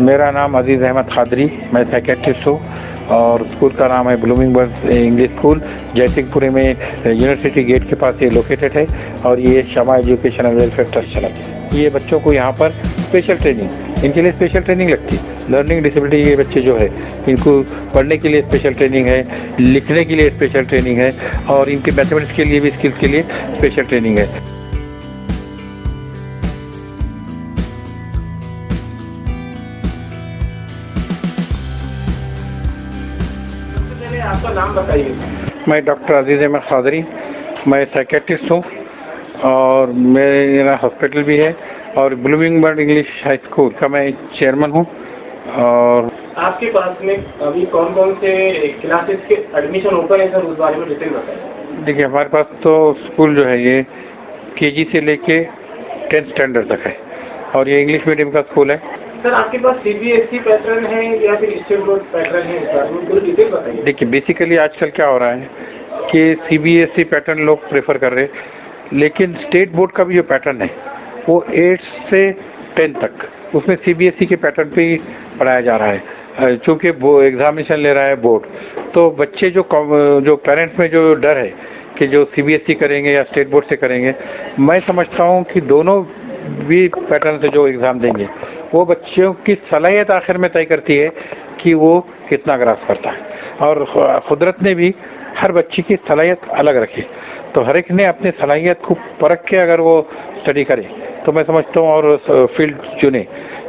मेरा नाम अज़ीज़ अहमद खादरी, मैं साइकेट्रिस्ट हूँ और स्कूल का नाम है blooming bird English school, Jaisinghpuri में यूनिवर्सिटी गेट के पास ये लोकेटेड है और ये Shama education and welfare trust चलाती है। ये बच्चों को यहाँ पर स्पेशल ट्रेनिंग इनके लिए स्पेशल ट्रेनिंग लगती है। लर्निंग डिसेबिलिटी ये बच्चे जो है, इनको पढ़ने के लिए स्पेशल ट्रेनिंग है, लिखने के लिए स्पेशल ट्रेनिंग है और इनके मैथमेटिक्स के लिए भी स्किल्स के लिए स्पेशल ट्रेनिंग है। आपका नाम बताइए। मैं डॉक्टर अज़ीज़ अहमद खादरी मैं साइकेट्रिस्ट हूँ और मेरा हॉस्पिटल भी है और blooming bird English high school का मैं चेयरमैन हूँ और आपके पास में अभी कौन कौन से क्लासेस के एडमिशन ओपन है सर उस बारे में डिटेल बताइए देखिए हमारे पास तो स्कूल जो है ये केजी से लेके टेंथ स्टैंडर्ड तक है और ये इंग्लिश मीडियम का स्कूल है। सर, आपके पास सीबीएसई पैटर्न है या फिर स्टेट बोर्ड पैटर्न है? देखिए बेसिकली आजकल क्या हो रहा है कि सीबीएसई पैटर्न लोग प्रेफर कर रहे लेकिन स्टेट बोर्ड का भी जो पैटर्न है, वो एट्थ से टेंथ तक, उसमें सीबीएसई के पैटर्न पे ही पढ़ाया जा रहा है। चूँकि वो एग्जामिनेशन ले रहा है बोर्ड तो बच्चे जो जो पेरेंट्स में जो डर है कि जो सीबीएसई करेंगे या स्टेट बोर्ड से करेंगे, मैं समझता हूँ कि दोनों भी पैटर्न से जो एग्ज़ाम देंगे वो बच्चों की सलाहियत आखिर में तय करती है कि वो कितना ग्रास करता है। और कुदरत ने भी हर बच्चे की सलाहियत अलग रखी। तो हर एक ने अपनी सलाहियत को परख के अगर वो स्टडी करे तो मैं समझता हूँ और फ़ील्ड चुने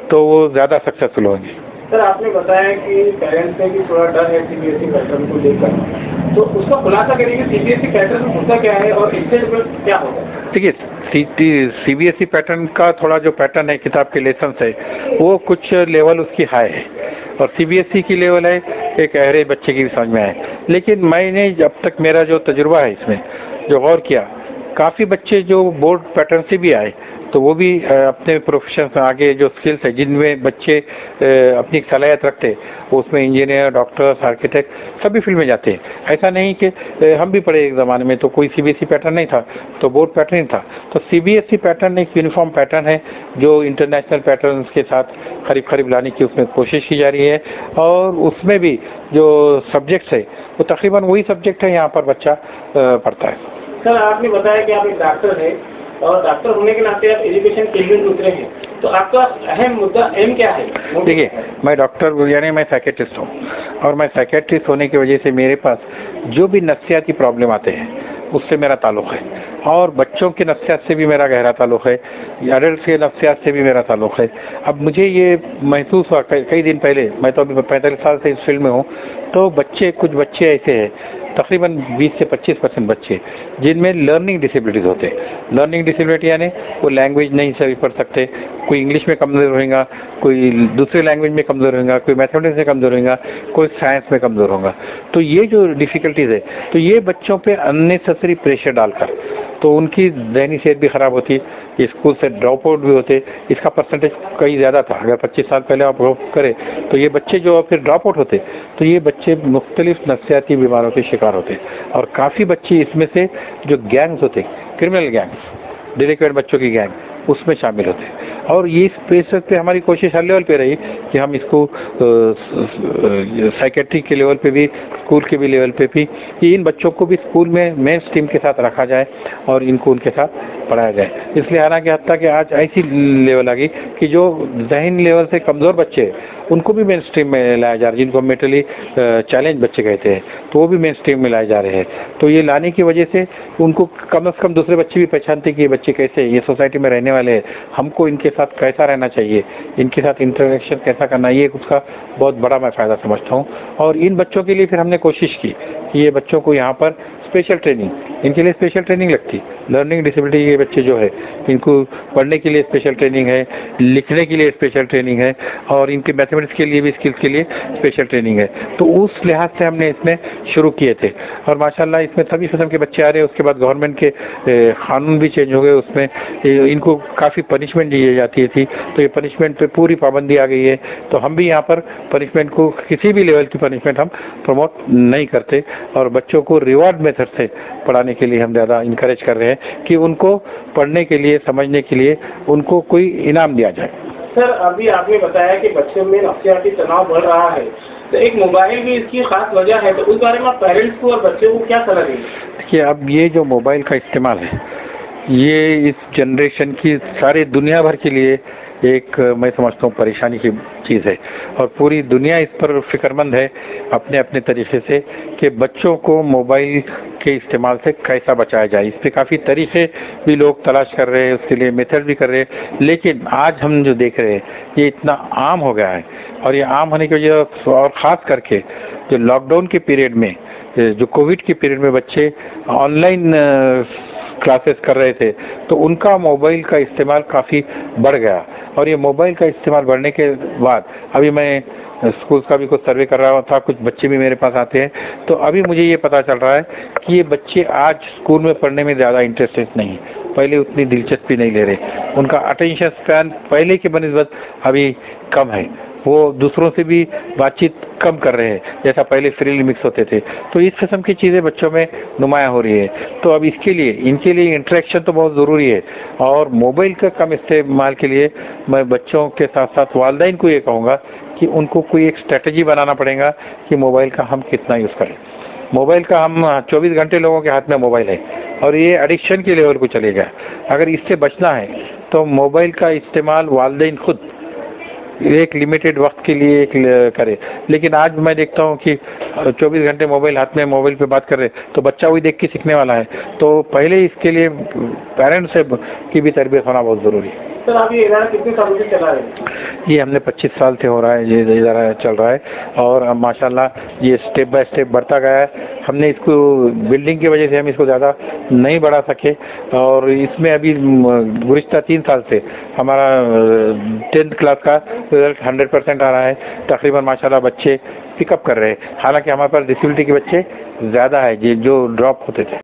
तो वो ज़्यादा सक्सेसफुल होंगे। सर आपने बताया कि पेरेंट्स में भी थोड़ा डर है सीबीएसई पैटर्न को लेकर। तो उसका खुलासा करेंगे सीबीएसई पैटर्न होता क्या है और बोर्ड क्या होगा? देखिए सीबीएसई पैटर्न का थोड़ा जो पैटर्न है, किताब के लेसन है, वो कुछ लेवल उसकी हाई है। और सीबीएसई की लेवल है, एक अहरे बच्चे की भी समझ में आए। लेकिन मैंने अब तक मेरा जो तजुर्बा है इसमें, जो गौर किया, काफ़ी बच्चे जो बोर्ड पैटर्न से भी आए तो वो भी अपने प्रोफेशन में आगे जो स्किल्स है, जिनमें बच्चे अपनी सलाहियत रखते उसमें इंजीनियर डॉक्टर्स आर्किटेक्ट सभी फ़ील्ड में जाते हैं। ऐसा नहीं कि हम भी पढ़े एक ज़माने में तो कोई सीबीएसई पैटर्न नहीं था तो बोर्ड पैटर्न था। तो सीबीएसई पैटर्न एक यूनिफॉर्म पैटर्न है, जो इंटरनेशनल पैटर्न के साथ करीब करीब लाने की उसमें कोशिश की जा रही है। और उसमें भी जो सब्जेक्ट्स है, वो तकरीबन वही सब्जेक्ट है, यहाँ पर बच्चा पढ़ता है। सर, आपने बताया कि आप एक डॉक्टर हैं और डॉक्टर होने के नाते आप एजुकेशन फ़ील्ड में उतरे हैं। तो आपका अहम मुद्दा एम क्या है? देखिए, मैं डॉक्टर यानी मैं साइकेट्रिस्ट हूँ। और मैं साइकेट्रिस्ट होने की वजह से मेरे पास जो भी नफ्सियाती प्रॉब्लम आते हैं, उससे मेरा ताल्लुक है। और बच्चों के नफ्सियात से भी मेरा गहरा ताल्लुक है। अडल्ट के नफ्सियात से भी मेरा ताल्लुक है। अब मुझे ये महसूस हुआ, कई दिन पहले, मैं तो अभी पैंतालीस साल से इस फ़ील्ड में हूँ। तो बच्चे, कुछ बच्चे ऐसे हैं तकरीबन 20 से 25 परसेंट बच्चे, जिनमें लर्निंग डिसेबिलिटीज होते हैं। लर्निंग डिसेबिलिटी यानी वो लैंग्वेज नहीं सभी पढ़ सकते, कोई इंग्लिश में कमज़ोर होगा कोई दूसरे लैंग्वेज में कमज़ोर होगा कोई मैथमेटिक्स में कमज़ोर होगा कोई साइंस में कमज़ोर होगा। तो ये जो डिफ़िकल्टीज है तो ये बच्चों पर अननेसेसरी प्रेशर डालकर तो उनकी जहनी सेहत भी ख़राब होती, स्कूल से ड्रॉप आउट भी होते, इसका परसेंटेज कई ज़्यादा था। अगर 25 साल पहले आप करें तो ये बच्चे जो फिर ड्रॉप आउट होते तो ये बच्चे मुख्तलिफ़ नफसियाती बीमारों के शिकार होते। और काफ़ी बच्चे इसमें से जो गैंग्स होते क्रिमिनल गैंग्स डिलिक्वेंट बच्चों की गैंग उसमें शामिल होते और ये इस प्रेशर पे हमारी कोशिश हर लेवल पे रही कि हम इसको साइकेट्री के लेवल पे भी स्कूल के भी लेवल पे भी, कि इन बच्चों को भी स्कूल में मेन स्ट्रीम के साथ रखा जाए और इनको उनके साथ पढ़ाया जाए। इसलिए हालाँकि हत्या तक आज ऐसी लेवल आ गई कि जो जहन लेवल से कमज़ोर बच्चे उनको भी मेन स्ट्रीम में लाया जा रहा है, जिनको मेंटली चैलेंज बच्चे कहते हैं तो वो भी मेन स्ट्रीम में लाए जा रहे हैं। तो ये लाने की वजह से उनको कम से कम दूसरे बच्चे भी पहचानते कि ये बच्चे कैसे ये सोसाइटी में रहने वाले हैं। हमको इनके साथ कैसा रहना चाहिए, इनके साथ इंटरेक्शन कैसा करना ये उसका बहुत बड़ा मैं फ़ायदा समझता हूँ। और इन बच्चों के लिए फिर हमने कोशिश की कि ये बच्चों को यहाँ पर स्पेशल ट्रेनिंग इनके लिए स्पेशल ट्रेनिंग लगती। लर्निंग डिसेबिलिटी के बच्चे जो है, इनको पढ़ने के लिए स्पेशल ट्रेनिंग है, लिखने के लिए स्पेशल ट्रेनिंग है, और इनके मैथमेटिक्स के लिए भी स्किल्स के लिए स्पेशल ट्रेनिंग है। तो उस लिहाज से हमने इसमें शुरू किए थे। और माशाल्लाह इसमें सभी किस्म के बच्चे आ रहे हैं, उसके बाद गवर्नमेंट के कानून भी चेंज हो गए उसमें। इनको काफ़ी पनिशमेंट दी जाती थी। तो ये पनिशमेंट पे पूरी पाबंदी आ गई है। तो हम भी यहाँ पर पनिशमेंट को किसी भी लेवल की पनिशमेंट हम प्रमोट नहीं करते। और बच्चों को रिवार्ड मेथड से पढ़ाने के लिए हम ज़्यादा इंकरेज कर रहे हैं कि उनको पढ़ने के लिए समझने के लिए उनको कोई इनाम दिया जाए। सर अभी आपने बताया कि बच्चों में नफसियाती तनाव बढ़ रहा है। तो एक मोबाइल भी इसकी खास वजह है तो उस बारे में पेरेंट्स को और बच्चों को क्या सलाह देंगे? देखिए अब ये जो मोबाइल का इस्तेमाल है ये इस जनरेशन की सारे दुनिया भर के लिए एक, मैं समझता हूँ, परेशानी की चीज़ है। और पूरी दुनिया इस पर फिक्रमंद है अपने अपने तरीके से कि बच्चों को मोबाइल के इस्तेमाल से कैसा बचाया जाए। इस पर काफ़ी तरीके भी लोग तलाश कर रहे हैं, उसके लिए मेथड भी कर रहे हैं। लेकिन आज हम जो देख रहे हैं, ये इतना आम हो गया है। और ये आम होने की वजह और ख़ास करके जो लॉकडाउन के पीरियड में, जो कोविड के पीरियड में बच्चे ऑनलाइन क्लासेस कर रहे थे तो उनका मोबाइल का इस्तेमाल काफ़ी बढ़ गया। और ये मोबाइल का इस्तेमाल बढ़ने के बाद, अभी मैं स्कूल का भी कुछ सर्वे कर रहा था, कुछ बच्चे भी मेरे पास आते हैं तो अभी मुझे ये पता चल रहा है कि ये बच्चे आज स्कूल में पढ़ने में ज़्यादा इंटरेस्टेड नहीं पहले उतनी दिलचस्पी नहीं ले रहे। उनका अटेंशन स्पैन पहले के बनस्बत अभी कम है। वो दूसरों से भी बातचीत कम कर रहे हैं, जैसा पहले फ्रीली मिक्स होते थे। तो इस किस्म की चीज़ें बच्चों में नुमाया हो रही है। तो अब इसके लिए, इनके लिए इंटरेक्शन तो बहुत ज़रूरी है। और मोबाइल का कम इस्तेमाल के लिए मैं बच्चों के साथ साथ वालदेन को ये कहूँगा कि उनको कोई एक स्ट्रेटजी बनाना पड़ेगा कि मोबाइल का हम कितना यूज़ करें। मोबाइल का हम 24 घंटे लोगों के हाथ में मोबाइल है और ये एडिक्शन के लेवल को चले गया। अगर इससे बचना है तो मोबाइल का इस्तेमाल वालदेन खुद एक लिमिटेड वक्त के लिए एक करे। लेकिन आज मैं देखता हूँ कि 24 घंटे मोबाइल हाथ में मोबाइल पे बात कर रहे तो बच्चा वही देख के सीखने वाला है। तो पहले इसके लिए पेरेंट्स की भी तरबियत होना बहुत ज़रूरी है? ये हमने 25 साल से हो रहा है, ये इदारा चल रहा है और माशाल्लाह ये स्टेप बाय स्टेप बढ़ता गया है। हमने इसको बिल्डिंग की वजह से हम इसको ज़्यादा नहीं बढ़ा सके और इसमें अभी गुज्तर तीन साल से हमारा टेंथ क्लास का रिज़ल्ट 100 परसेंट आ रहा है। तकरीबन माशाल्लाह बच्चे पिकअप कर रहे हैं। हालाँकि हमारे पास डिसेबिलिटी के बच्चे ज़्यादा है जो ड्रॉप होते थे।